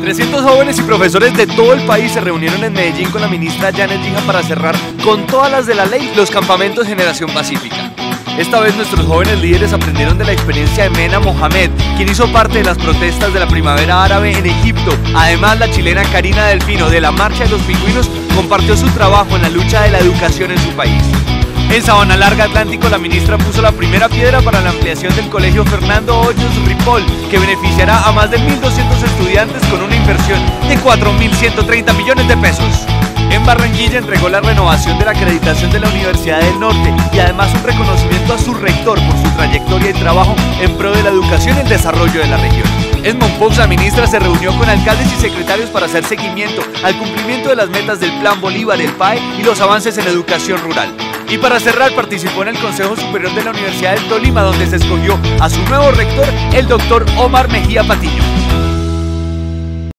300 jóvenes y profesores de todo el país se reunieron en Medellín con la ministra Janet Gija para cerrar con todas las de la ley los campamentos Generación Pacífica. Esta vez nuestros jóvenes líderes aprendieron de la experiencia de Mena Mohamed, quien hizo parte de las protestas de la primavera árabe en Egipto. Además, la chilena Karina Delfino de la Marcha de los Pingüinos compartió su trabajo en la lucha de la educación en su país. En Sabana Larga Atlántico, la ministra puso la primera piedra para la ampliación del colegio Fernando Hoyos Ripoll, que beneficiará a más de 1.200 estudiantes con una inversión de 4.130 millones de pesos. En Barranquilla entregó la renovación de la acreditación de la Universidad del Norte y además un reconocimiento a su rector por su trayectoria y trabajo en pro de la educación y el desarrollo de la región. En Monpós, la ministra se reunió con alcaldes y secretarios para hacer seguimiento al cumplimiento de las metas del Plan Bolívar, el PAE y los avances en educación rural. Y para cerrar, participó en el Consejo Superior de la Universidad del Tolima, donde se escogió a su nuevo rector, el doctor Omar Mejía Patiño.